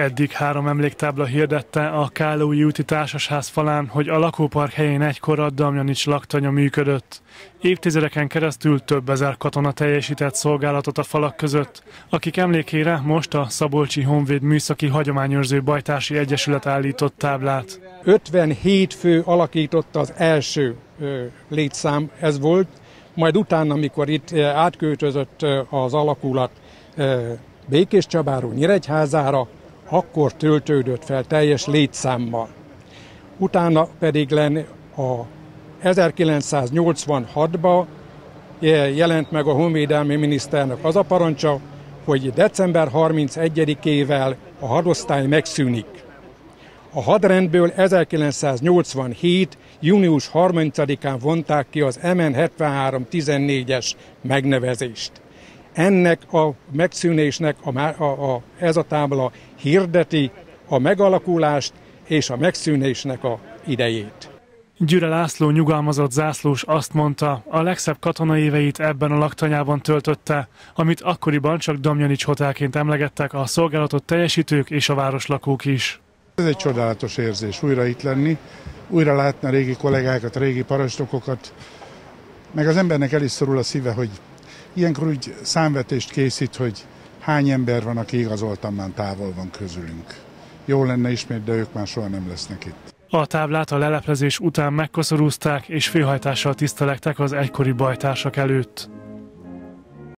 Eddig három emléktábla hirdette a Kálói úti társasház falán, hogy a lakópark helyén egykor a Damjanics laktanya működött. Évtizedeken keresztül több ezer katona teljesített szolgálatot a falak között, akik emlékére most a Szabolcsi Honvéd Műszaki Hagyományőrző Bajtársi Egyesület állított táblát. 57 fő alakította az első létszám, ez volt, majd utána, amikor itt átköltözött az alakulat Békés Csabáról Nyíregyházára, akkor töltődött fel teljes létszámmal. Utána pedig len a 1986-ban jelent meg a honvédelmi miniszternek az a parancsa, hogy december 31-ével a hadosztály megszűnik. A hadrendből 1987. június 30-án vonták ki az MN 7314-es megnevezést. Ennek a megszűnésnek a, a, a, ez a tábla hirdeti a megalakulást és a megszűnésnek a idejét. Gyüre László nyugalmazott zászlós azt mondta, a legszebb katonai éveit ebben a laktanyában töltötte, amit akkoriban csak Damjanics hotelként emlegettek a szolgálatot teljesítők és a városlakók is. Ez egy csodálatos érzés újra itt lenni, újra látni a régi kollégákat, a régi parancsnokokat, meg az embernek el is szorul a szíve, hogy ilyenkor úgy számvetést készít, hogy hány ember van, aki igazoltan már távol van közülünk. Jó lenne ismét, de ők már soha nem lesznek itt. A táblát a leleplezés után megkoszorúzták és főhajtással tisztelektek az egykori bajtársak előtt.